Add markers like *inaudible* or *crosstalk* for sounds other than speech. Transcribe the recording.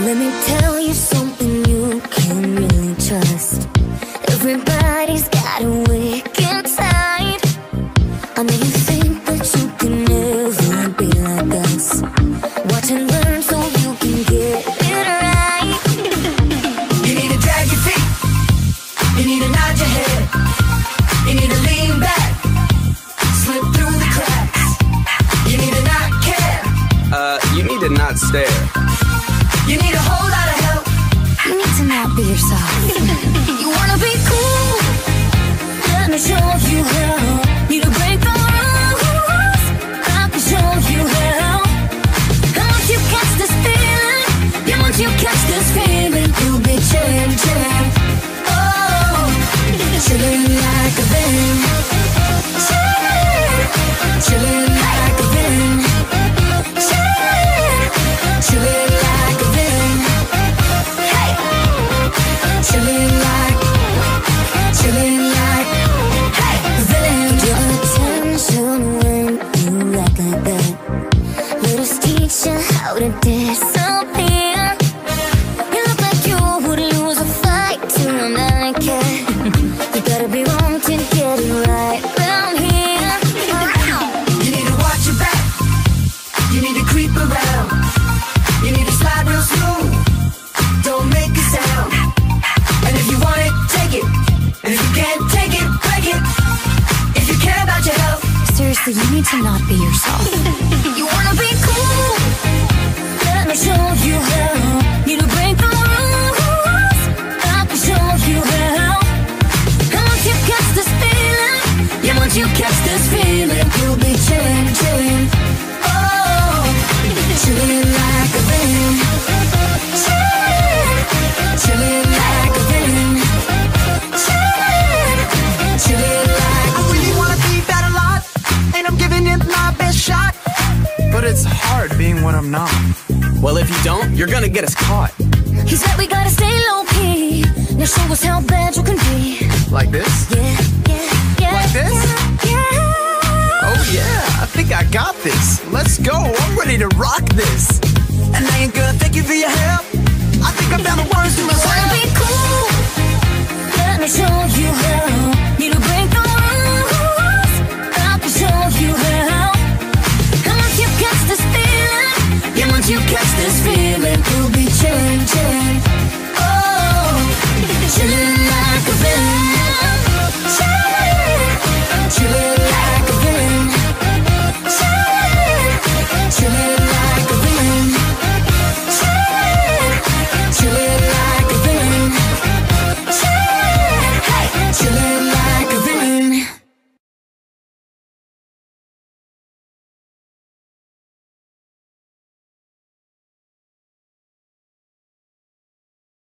Let me tell you something you can really trust. Everybody's got a wicked You need a whole lot of help. You need to not be yourself. *laughs* you how to disappear. You look like you would lose a fight to an alley. You gotta be wrong to get it right round here. You need to watch your back. You need to creep around. You need to slide real smooth. Don't make a sound. And if you want it, take it. And if you can't take it, break it. If you care about your health, Seriously, you need to not be yourself. *laughs* you wanna be But it's hard being what I'm not. Well, if you don't, you're gonna get us caught. He said we gotta stay low key. Now show us how bad you can be. Like this? Yeah, yeah, yeah. Like this? Yeah. Oh yeah, I think I got this. Let's go, I'm ready to rock this. And I ain't gonna thank you for your help. I think I found the words to myself.